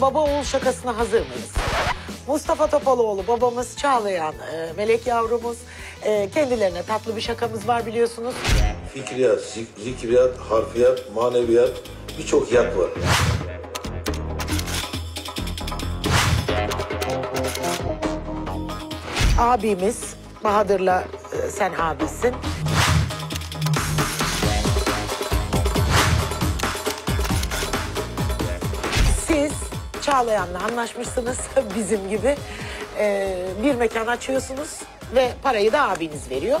Baba oğul şakasına hazır mıyız? Mustafa Topaloğlu babamız Çağlayan, e, Melek yavrumuz. E, kendilerine tatlı bir şakamız var biliyorsunuz. Fikriyat, zik- zikriyat, harfiyat, maneviyat birçok yat var. Abimiz Bahadır'la e, sen abisin. Çağlayan'la anlaşmışsınız bizim gibi. E, bir mekan açıyorsunuz ve parayı da abiniz veriyor.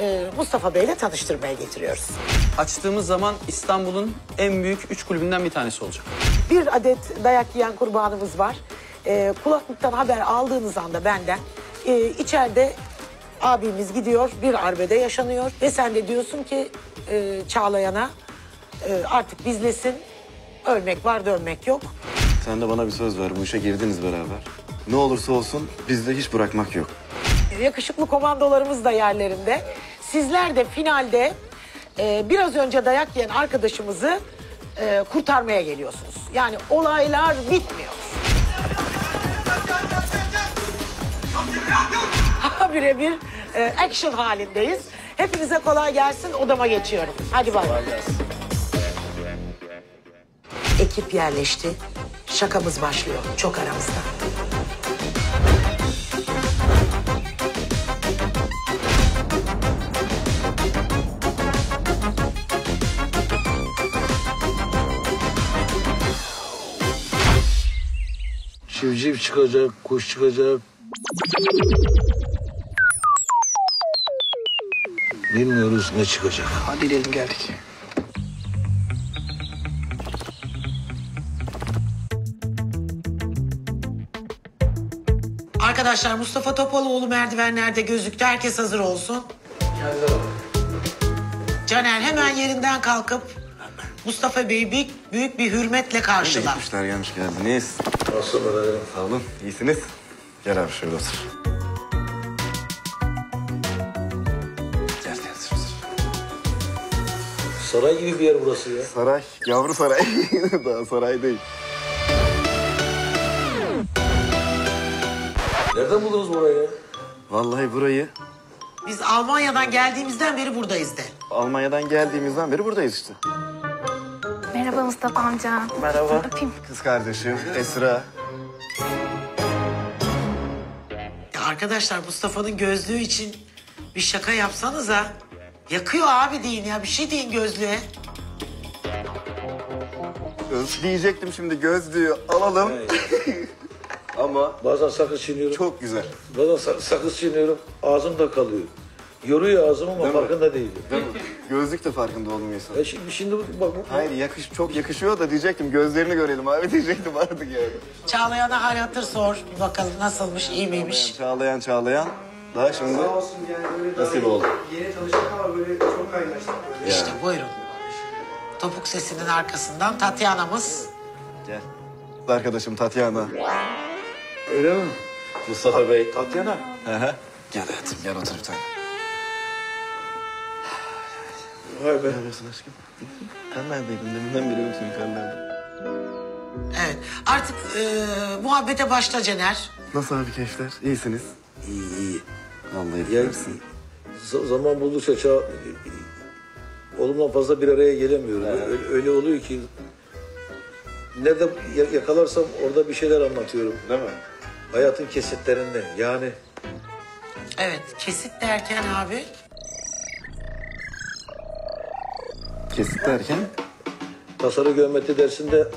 E, Mustafa Bey'le tanıştırmaya getiriyoruz. Açtığımız zaman İstanbul'un en büyük üç kulübünden bir tanesi olacak. Bir adet dayak yiyen kurbanımız var. Ee, kulaklıktan haber aldığınız anda benden e, içeride abimiz gidiyor bir arbede yaşanıyor ve sen de diyorsun ki e, Çağlayan'a e, artık bizlesin ölmek var dönmek yok. Sen de bana bir söz ver. Bu işe girdiniz beraber. Ne olursa olsun bizde hiç bırakmak yok. Yakışıklı komandolarımız da yerlerinde. Sizler de finalde e, biraz önce dayak yiyen arkadaşımızı e, kurtarmaya geliyorsunuz. Yani olaylar bitmiyor. Birebir e, action halindeyiz. Hepinize kolay gelsin. Odama geçiyorum. Hadi bay. Ekip yerleşti. Şakamız başlıyor. Çok aramızda. Civciv çıkacak, kuş çıkacak. Bilmiyoruz ne çıkacak. Hadi gidelim geldik. Arkadaşlar Mustafa Topaloğlu merdivenlerde gözüktü. Herkes hazır olsun. Caner hemen yerinden kalkıp Mustafa Bey'i büyük, büyük bir hürmetle karşıla. Kuşlar gelmiş geldiniz. Nasıl böyle? Sağ olun. İyisiniz. Gel abi şöyle otur. Gel gel otur, otur. Saray gibi bir yer burası ya. Saray. Yavru saray. Daha saray değil. Nereden buldunuz burayı? Vallahi burayı Biz Almanya'dan geldiğimizden beri buradayız de. Almanya'dan geldiğimizden beri buradayız işte. Merhaba Mustafa amca. Merhaba. Öpeyim. Kız kardeşim Esra. Ya arkadaşlar Mustafa'nın gözlüğü için bir şaka yapsanıza. Yakıyor abi deyin ya. Bir şey deyin gözlüğe. Göz diyecektim şimdi gözlüğü alalım. Ama Bazen sakız çiğniyorum. çok güzel. Bazen sa- sakız çiğniyorum. Ağzımda kalıyor. Yoruyor ağzımı ama Değil mi? farkında değilim. Değil mi? Gözlük de farkında olmuyorsun. E şimdi, şimdi bak bu- Hayır yakış çok yakışıyor da diyecektim gözlerini görelim abi diyecektim artık yani. Çağlayan'a hal hatır sor. Bir bakalım nasılmış, iyi miymiş? Çağlayan çağlayan. Daha şimdi Sağ olsun yani böyle daha Nasip oldu. Yeni tanıştık ama böyle çok kaynaştık böyle. İşte buyurun. Topuk sesinin arkasından Tatyana'mız. gel. Arkadaşım Tatyana. Öyle mi? Mustafa Bey. Tatyana. Hı hı. Gel hayatım gel otur bir tane. Vay be. Ne yapıyorsun aşkım? Sen neredeydin? Deminden beri yoksun yukarılarda. Evet. Artık e, muhabbete başla Cener. Nasıl abi keyifler? İyisiniz. İyi iyi. Vallahi Ya, z- zaman buldukça ça oğlumla fazla bir araya gelemiyorum. Öyle, öyle oluyor ki nerede ya- yakalarsam orada bir şeyler anlatıyorum. Değil mi? Hayatın kesitlerinde yani Evet. Kesit derken abi. Kesit derken? tasarı geometri dersinde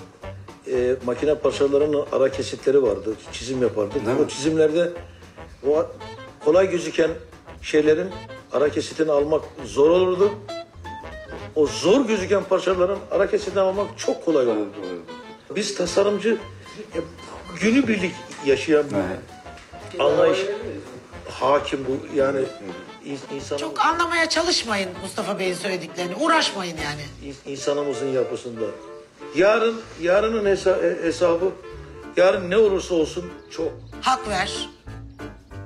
e, makine parçalarının ara kesitleri vardı. Çizim yapardık. Değil mi? o çizimlerde o kolay gözüken şeylerin ara kesitini almak zor olurdu. O zor gözüken parçaların ara kesitini almak çok kolay olurdu. Biz tasarımcı e, günübirlik yaşayan bir anlayış hakim bu yani in- Çok anlamaya çalışmayın Mustafa Bey'in söylediklerini. Uğraşmayın yani. in- insanımızın yapısında. Yarın yarının hesa- e, hesabı yarın ne olursa olsun çok Hak ver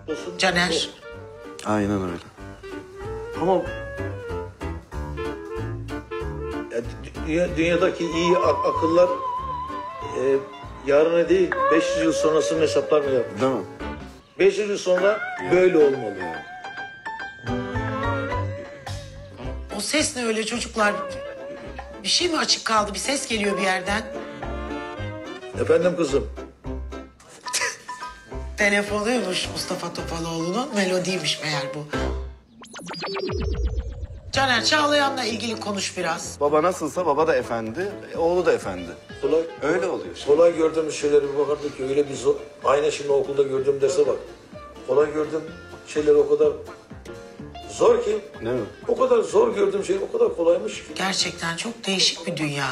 olsun. Caner. çok. Aynen öyle. Ama ya, dü- dünya- dünyadaki iyi ak- akıllar e, yarını değil 500 yıl sonrasının hesaplarını yapmış. Değil mi? 500 yıl sonra böyle olmalı. O ses ne öyle çocuklar? Bir şey mi açık kaldı? Bir ses geliyor bir yerden. Efendim kızım. Telefonuymuş Mustafa Topaloğlu'nun. Melodiymiş meğer bu. Caner Çağlayan'la ilgili konuş biraz. Baba nasılsa baba da efendi, e, oğlu da efendi. Kolay, Öyle oluyor. şimdi. kolay gördüğümüz şeyleri bir bakardık ki öyle bir zor. Aynı şimdi okulda gördüğüm derse bak. Kolay gördüğüm şeyler o kadar zor ki. Değil mi? O kadar zor gördüğüm şey o kadar kolaymış ki. Gerçekten çok değişik bir dünya.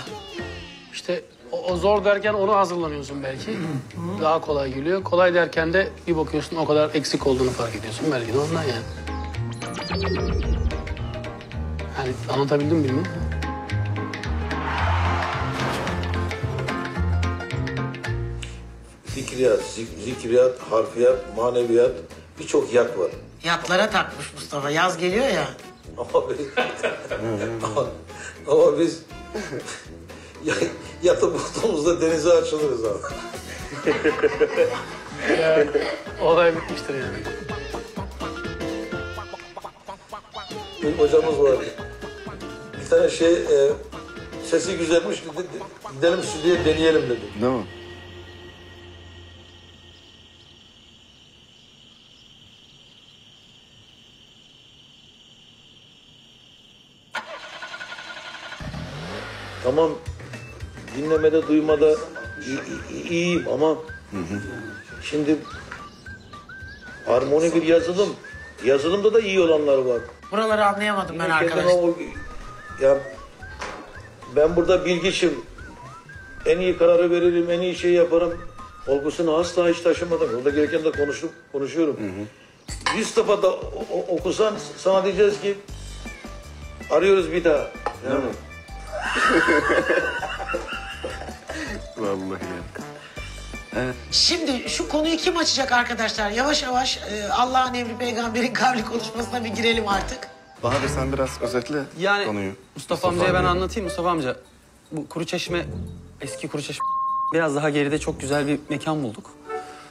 İşte o, o zor derken ona hazırlanıyorsun belki. Daha kolay geliyor. Kolay derken de bir bakıyorsun o kadar eksik olduğunu fark ediyorsun. Belki de ondan yani. Yani anlatabildim mi bilmiyorum. Fikriyat, zik- zikriyat, harfiyat, maneviyat birçok yak var. Yatlara takmış Mustafa. Yaz geliyor ya. Ama biz, ama, ama biz ya, yatıp bulduğumuzda denize açılırız abi. Olay bitmiştir yani. Bir hocamız var. Bir tane şey e, sesi güzelmiş dedi, gidelim stüdyoya deneyelim dedi. Değil mi? Tamam dinlemede duymada iyiyim ama şimdi harmoni bir yazılım. Yazılımda da iyi olanlar var. Buraları anlayamadım ben arkadaşlar. Ya ben burada bilgiçim. En iyi kararı veririm, en iyi şeyi yaparım. Olgusunu asla hiç taşımadım. Yolda gereken de konuşup konuşuyorum. Yüz defa da o- o- okusan sana diyeceğiz ki arıyoruz bir daha. Yani Vallahi ya. Şimdi şu konuyu kim açacak arkadaşlar? Yavaş yavaş e, Allah'ın emri peygamberin kavli konuşmasına bir girelim artık. Bahadır sen biraz özetle Yani konuyu. Mustafa, amcaya ben anlatayım. Mustafa amca bu kuru çeşme eski kuru çeşme biraz daha geride çok güzel bir mekan bulduk.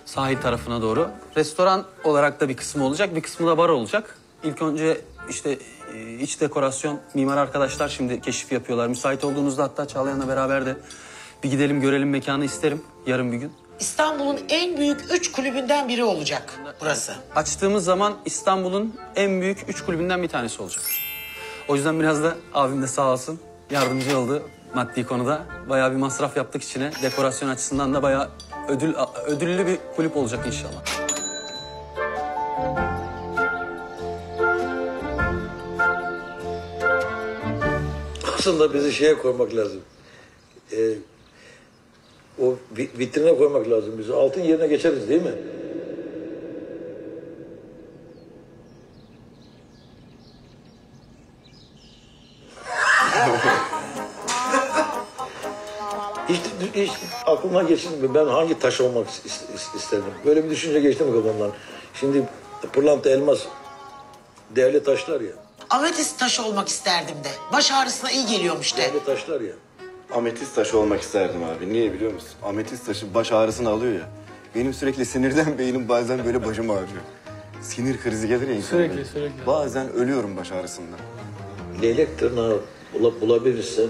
Sahil tarafına doğru. Restoran olarak da bir kısmı olacak, bir kısmı da bar olacak. İlk önce işte e, iç dekorasyon, mimar arkadaşlar şimdi keşif yapıyorlar. Müsait olduğunuzda hatta Çağlayan'la beraber de bir gidelim görelim mekanı isterim yarın bir gün. İstanbul'un en büyük üç kulübünden biri olacak burası. Açtığımız zaman İstanbul'un en büyük üç kulübünden bir tanesi olacak. O yüzden biraz da abim de sağ olsun yardımcı oldu maddi konuda. Bayağı bir masraf yaptık içine. Dekorasyon açısından da bayağı ödül ödüllü bir kulüp olacak inşallah. aslında bizi şeye koymak lazım. Ee, o vi- vitrine koymak lazım bizi. Altın yerine geçeriz değil mi? Hiç, hiç aklıma geçti ben hangi taş olmak is- is- isterdim. Böyle bir düşünce geçti mi kafamdan? Şimdi pırlanta, elmas değerli taşlar ya. Ametist taşı olmak isterdim de. Baş ağrısına iyi geliyormuş de. Değerli taşlar ya. Ametist taşı olmak isterdim abi. Niye biliyor musun? Ametist taşı baş ağrısını alıyor ya. Benim sürekli sinirden beynim bazen böyle başım ağrıyor. Sinir krizi gelir ya insana. Sürekli, sürekli. Bazen ölüyorum baş ağrısından. Leylek tırnağı bula- bulabilirsen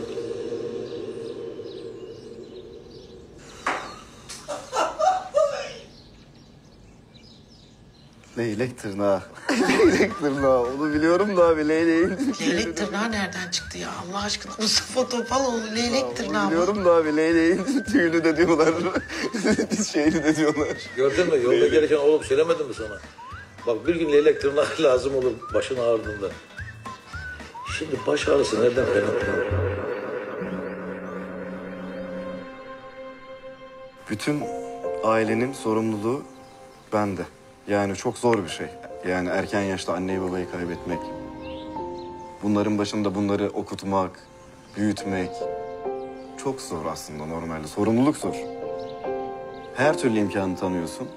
Leylek tırnağı. Leylek tırnağı. Onu biliyorum da abi leyleğin. Leylek tırnağı nereden çıktı ya Allah aşkına? Mustafa Topaloğlu leylek tırnağı mı? Biliyorum da abi leyleğin tüyünü de diyorlar. Şeyini de diyorlar. gördün mü yolda gelirken oğlum söylemedim mi sana? Bak bir gün leylek tırnağı lazım olur başın ağrıdığında. Şimdi baş ağrısı nereden kaynaklanıyor? Bütün ailenin sorumluluğu bende. Yani çok zor bir şey. Yani erken yaşta anneyi babayı kaybetmek. Bunların başında bunları okutmak, büyütmek. Çok zor aslında normalde. Sorumluluk zor. Her türlü imkanı tanıyorsun.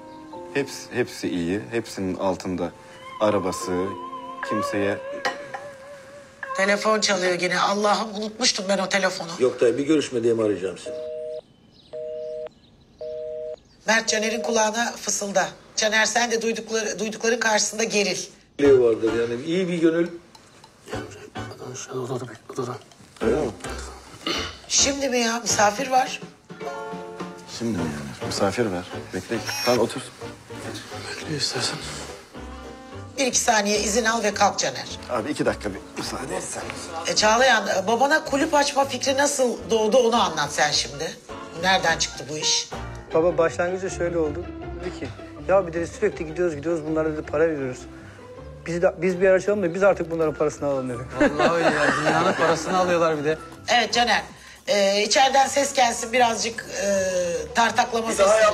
Hepsi, hepsi iyi. Hepsinin altında arabası, kimseye Telefon çalıyor gene. Allah'ım unutmuştum ben o telefonu. Yok da bir görüşme diye mi arayacağım seni? Mert Caner'in kulağına fısılda. Caner sen de duydukları, duydukların karşısında geril. Birliği vardır yani iyi bir gönül. Şu odada bekle odada. Öyle mi? Şimdi mi ya misafir var? Şimdi mi yani? Misafir ver. Bekle. Tamam otur. Bekle istersen. Bir iki saniye izin al ve kalk Caner. Abi iki dakika bir müsaade etsen. E Çağlayan e, babana kulüp açma fikri nasıl doğdu onu anlat sen şimdi. Nereden çıktı bu iş? Baba başlangıçta şöyle oldu. Dedi ki ya bir dedi sürekli gidiyoruz gidiyoruz bunlara dedi para veriyoruz. Biz de biz bir yer açalım da biz artık bunların parasını alalım dedi. Vallahi öyle ya. Dünyanın parasını alıyorlar bir de. Evet Caner. E, içeriden ses gelsin birazcık e, tartaklama sesleri.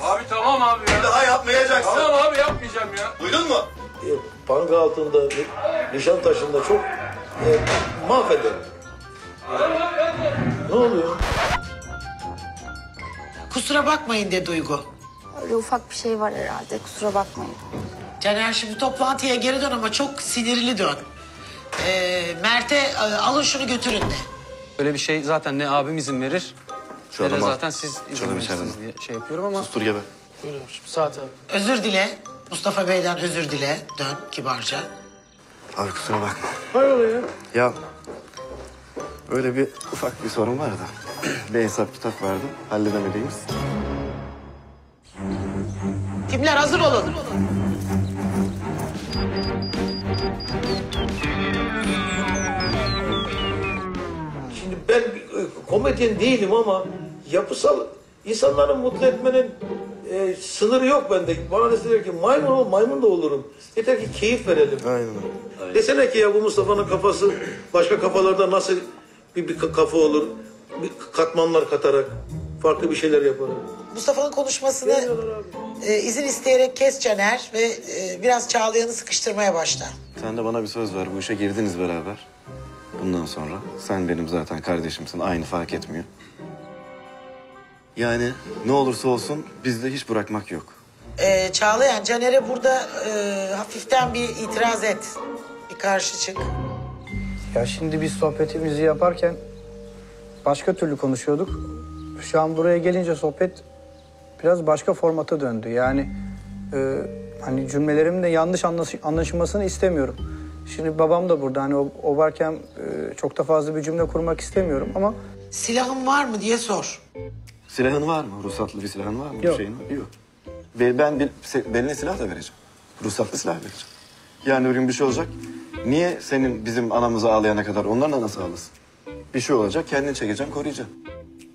Abi tamam abi ya. Daha yapmayacaksın. Tamam abi yapmayacağım ya. Duydun mu? E, Panga altında, Ni- Nişantaşı'nda çok e, mahveder. Ne oluyor? Kusura bakmayın de Duygu. Öyle ufak bir şey var herhalde kusura bakmayın. Caner şimdi toplantıya geri dön ama çok sinirli dön. E, Mert'e e, alın şunu götürün de. Böyle bir şey zaten ne abim izin verir. Şu ne de adamı al. zaten siz izin verirsiniz diye şey yapıyorum ama. Sustur gebe. Buyurun şimdi saat abi. Özür dile. Mustafa Bey'den özür dile. Dön kibarca. Abi kusura bakma. Hayrola ya? Ya öyle bir ufak bir sorun var da. bir hesap kitap vardı. Halledemediğimiz. Timler hazır olun. Şimdi ben e, komedyen değilim ama yapısal insanları mutlu etmenin e, sınırı yok bende. Bana deseler ki maymun ol, maymun da olurum. Yeter ki keyif verelim. Aynen. Desene ki ya bu Mustafa'nın kafası başka kafalarda nasıl bir, bir kafa olur? Bir katmanlar katarak farklı bir şeyler yaparak. Mustafa'nın konuşmasını e, izin isteyerek kes Caner ve e, biraz Çağlayan'ı sıkıştırmaya başla. Sen de bana bir söz ver. Bu işe girdiniz beraber. Bundan sonra sen benim zaten kardeşimsin. Aynı fark etmiyor. Yani ne olursa olsun bizde hiç bırakmak yok. E, Çağlayan Caner'e burada e, hafiften bir itiraz et. Bir karşı çık. Ya şimdi biz sohbetimizi yaparken başka türlü konuşuyorduk. Şu an buraya gelince sohbet biraz başka formata döndü. Yani e, hani cümlelerimin de yanlış anlaş- anlaşılmasını istemiyorum. Şimdi babam da burada hani o, o varken e, çok da fazla bir cümle kurmak istemiyorum ama Silahın var mı diye sor. Silahın var mı? Ruhsatlı bir silahın var mı? Bir Yok. şeyin var? Yok. Ve ben bir, beline silah da vereceğim. Ruhsatlı silah vereceğim. Yani bir gün bir şey olacak. Niye senin bizim anamızı ağlayana kadar onların anası ağlasın? Bir şey olacak kendini çekeceğim koruyacağım.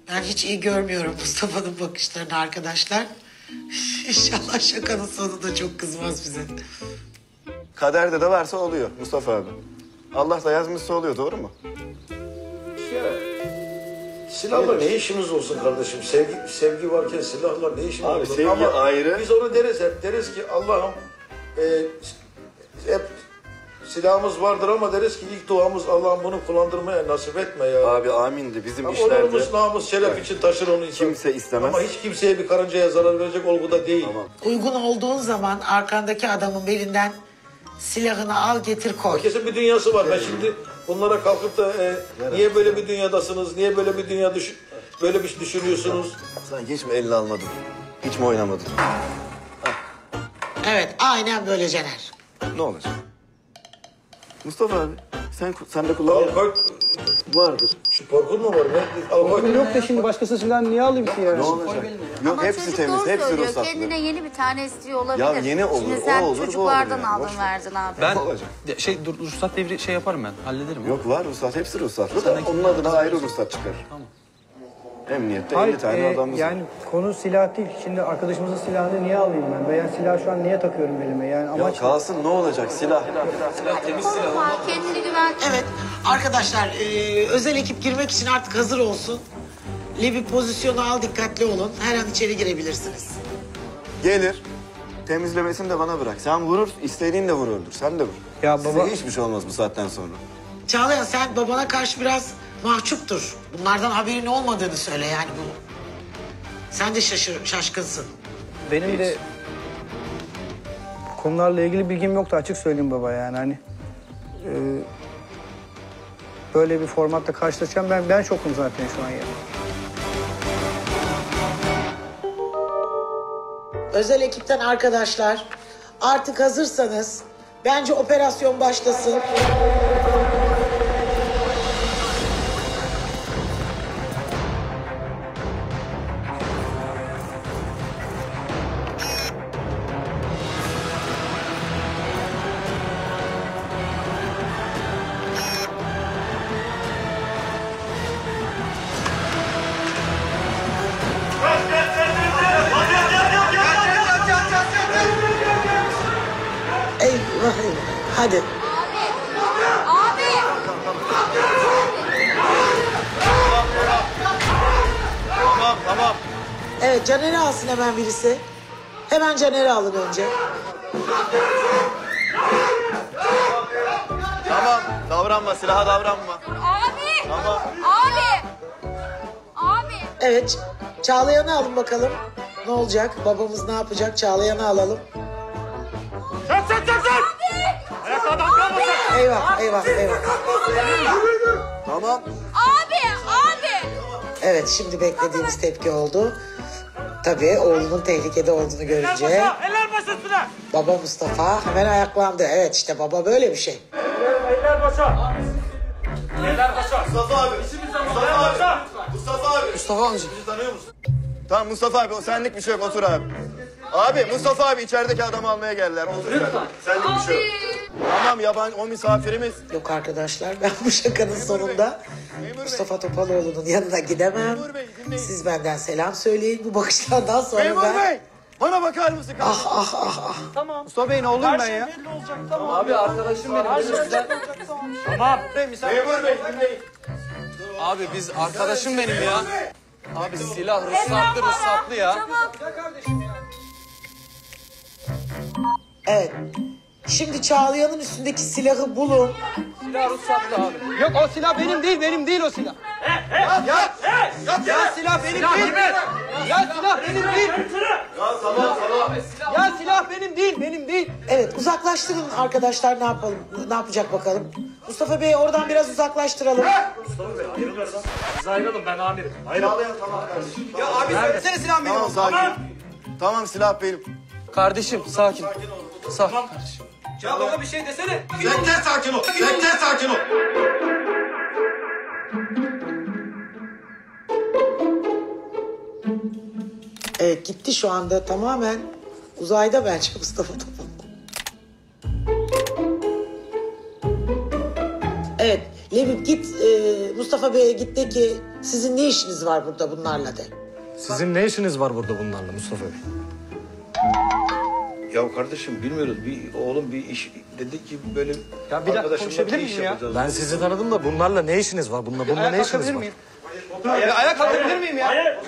Ben hiç iyi görmüyorum Mustafa'nın bakışlarını arkadaşlar. İnşallah şakanın sonunda çok kızmaz bize. Kaderde de varsa oluyor Mustafa abi. Allah da yazmışsa oluyor doğru mu? Silahla ne işimiz olsun kardeşim? Sevgi sevgi varken silahla ne işimiz Abi olur? sevgi Ama ayrı. Biz onu deriz hep. Deriz ki Allah'ım e, hep silahımız vardır ama deriz ki ilk duamız Allah'ım bunu kullandırmaya nasip etme ya. Abi amin de bizim Ama işlerde... onurumuz, namus, şeref için taşır onu insan. Kimse istemez. Ama hiç kimseye bir karıncaya zarar verecek olguda değil. Tamam. Uygun olduğun zaman arkandaki adamın belinden silahını al getir koy. Herkesin bir dünyası var. Ben şimdi bunlara kalkıp da e, niye böyle bir dünyadasınız, niye böyle bir dünya düş böyle bir şey düşünüyorsunuz? Sen hiç mi elini almadın? Hiç mi oynamadın? Evet aynen böyle Caner. Ne olacak? Mustafa abi sen sen de Al kullan. koy. Vardır. Şu korkun mu var? Ne? Al koy. yok da şimdi başkası silah niye alayım ki ya? Ne olacak? Yok Ama hepsi çocuk temiz, doğru hepsi söylüyor. ruhsatlı. Kendine yeni bir tane istiyor olabilir. Ya yeni olur, Şimdi o sen olur, bu çocuklardan olur yani. aldın Boş ver. verdin abi. Ben olacak? de- şey dur, ruhsat devri şey yaparım ben. Hallederim. Yok var ruhsat, hepsi ruhsatlı da onun adına ayrı ruhsat çıkar. Tamam. Emniyette Hayır, 50 tane e, adamımız yani var. konu silah değil. Şimdi arkadaşımızın silahını niye alayım ben? Veya silahı şu an niye takıyorum belime? Yani Ya amaç kalsın ne olacak silah. Korkma, kendini güven. Evet arkadaşlar e, özel ekip girmek için artık hazır olsun. Levi pozisyonu al dikkatli olun. Her an içeri girebilirsiniz. Gelir. Temizlemesini de bana bırak. Sen vurur, istediğin de vur öldür. Sen de vur. Ya Size baba- hiçbir şey olmaz bu saatten sonra. Çağlayan sen babana karşı biraz mahcuptur. Bunlardan haberin olmadığını söyle yani bu. Sen de şaşır, şaşkınsın. benim de konularla ilgili bilgim yoktu açık söyleyeyim baba yani hani e, böyle bir formatta karşılaşacağım ben ben şokum zaten şu an ya. özel ekipten arkadaşlar artık hazırsanız bence operasyon başlasın. Hadi. Abi! Tamam tamam. Evet Caner'i alsın hemen birisi. Hemen Caner'i alın önce. Tamam. Davranma silaha davranma. Abi! Tamam. Abi! Abi! Evet Çağlayan'ı alın bakalım. Ne olacak? Babamız ne yapacak? Çağlayan'ı alalım. Eyvah eyvah eyvah. Tamam. Abi! Abi! Evet şimdi beklediğimiz tepki oldu. Tabii oğlunun tehlikede olduğunu görünce Eller baş üstüne. baba Mustafa hemen ayaklandı. Evet işte baba böyle bir şey. Eller başa. Eller başa. Mustafa abi. Mustafa abi. Mustafa abi. Mustafa amca. Bizi tanıyor musun? Tamam Mustafa abi senlik bir şey yok otur abi. Abi Mustafa abi içerideki adamı almaya geldiler. Otur lütfen. Senlik bir şey yok. Tamam yabancı o misafirimiz. Yok arkadaşlar ben bu şakanın sonunda Mustafa Topaloğlu'nun yanına gidemem. Memur Bey, dinleyin. Siz benden selam söyleyin. Bu bakışlardan sonra Memur ben... Bey bana bakar mısın? Ah ah ah ah. Mustafa Bey ne oğlum ben ya? Abi arkadaşım benim. Bizden... Tamam. Memur Bey dinleyin. Abi biz arkadaşım benim ya. Abi silah ruhsatlı ruhsatlı ya. Evet. Şimdi Çağlayan'ın üstündeki silahı bulun. Silah ruhsatlı abi. Yok o silah benim değil, benim değil o silah. Ya, ya silah benim değil. Ya silah benim değil. Ya silah benim değil, benim değil. Evet uzaklaştırın arkadaşlar ne yapalım ne yapacak bakalım. Mustafa Bey oradan biraz uzaklaştıralım. Biz ayrılın ben amirim. Ya abi söylesene silah benim Tamam sakin. Tamam silah benim. Kardeşim sakin. Sakin kardeşim. Ya baba bir şey desene. Bekle sakin ol. Bekle sakin ol. Evet gitti şu anda tamamen uzayda bence Mustafa Topal. Evet Lebip git e, Mustafa Bey'e git de ki sizin ne işiniz var burada bunlarla de. Sizin ne işiniz var burada bunlarla Mustafa Bey? Ya kardeşim bilmiyoruz. Bir oğlum bir iş dedi ki böyle Ya bir dakika arkadaşımla konuşabilir bir iş miyim ya? yapacağız. Ben sizi tanıdım da bunlarla ne işiniz var? Bununla, bununla ne Ayağa işiniz kalkabilir var? miyim? Ya, ayağa kalkabilir miyim ya?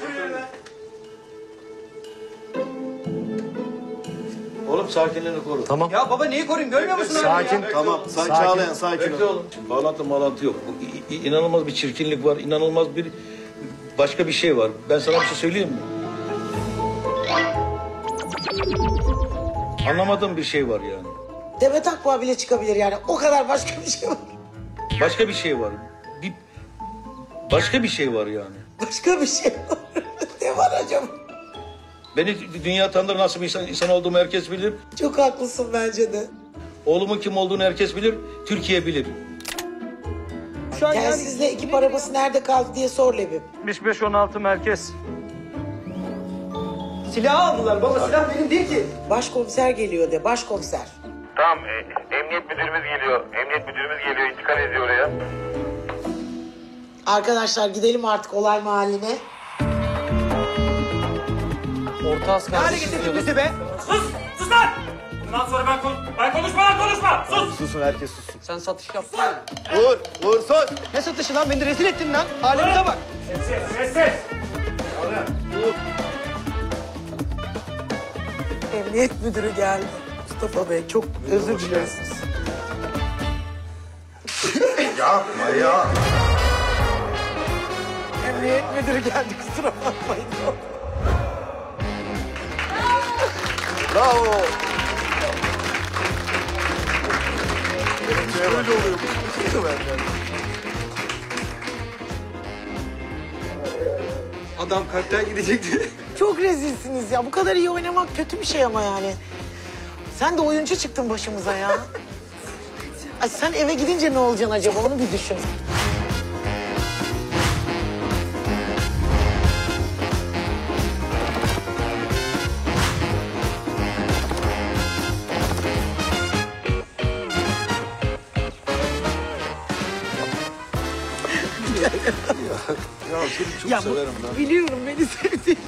Oğlum sakinliğini koru. Tamam. Ya baba neyi koruyayım görmüyor musun? Sakin. ya? Tamam sakin, Sakin. Çağlayan sakin Bekle ol. oğlum. Şimdi bağlantı malantı yok. Bu, i- i- inanılmaz bir çirkinlik var. inanılmaz bir başka bir şey var. Ben sana bir şey söyleyeyim mi? Anlamadığım bir şey var yani. Demet Akbağ bile çıkabilir yani o kadar başka bir şey var. Başka bir şey var. Bir başka bir şey var yani. Başka bir şey var. ne var acaba? Beni dü- dünya tanır nasıl bir insan, insan olduğumu herkes bilir. Çok haklısın bence de. Oğlumun kim olduğunu herkes bilir. Türkiye bilir. Şu an Yani yani sizle ekip arabası nerede kaldı diye sor Lebip. 75-16 merkez. Silahı aldılar baba silah benim değil ki. Başkomiser geliyor de başkomiser. Tamam, e, emniyet müdürümüz geliyor. Emniyet müdürümüz geliyor, intikal ediyor oraya. Arkadaşlar gidelim artık olay mahalline. Orta Hale kardeşim getirdin bizi be. Sus! Sus lan! Bundan sonra ben, kon ben konuşma lan konuşma! Sus! Susun herkes susun. Sen satış yaptın ya. Vur, vur sus. Ne satışı lan beni rezil ettin lan. Halimize bak. Ses, ses, ses! Emniyet müdürü geldi. Mustafa Bey çok özür dileriz. Yapma ya. Emniyet müdürü geldi kusura bakmayın. Bravo. Böyle oluyor. Adam kalpten gidecekti. Çok rezilsiniz ya. Bu kadar iyi oynamak kötü bir şey ama yani. Sen de oyuncu çıktın başımıza ya. Ay sen eve gidince ne olacaksın acaba onu bir düşün. Ya seni çok Ya severim ben. biliyorum beni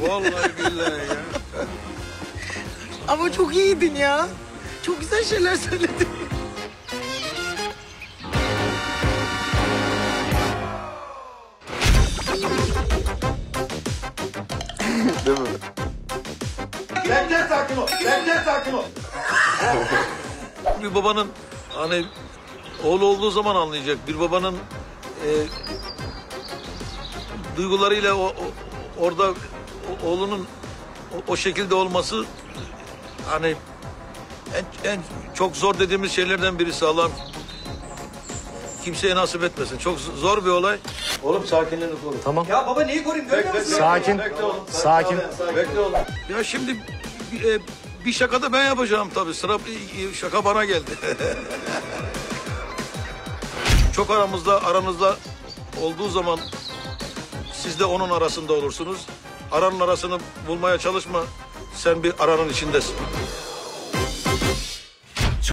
Vallahi billahi ya. Ama çok iyiydin ya. Çok güzel şeyler söyledin. Değil mi? Bekle sakin ol. Bekle sakin ol. bir babanın hani oğlu olduğu zaman anlayacak. Bir babanın e, duygularıyla o, o- orada oğlunun o, o şekilde olması hani en, en çok zor dediğimiz şeylerden birisi Allah'ım kimseye nasip etmesin. Çok zor bir olay. Oğlum sakinliğini koru. Tamam. Ya baba neyi koruyayım görmüyor musun? Sakin. Sakin. Bekle oğlum. Ya şimdi e, bir şaka da ben yapacağım tabii. Sıra e, şaka bana geldi. Çok aramızda aranızda olduğu zaman siz de onun arasında olursunuz. Aranın arasını bulmaya çalışma. Sen bir aranın içindesin.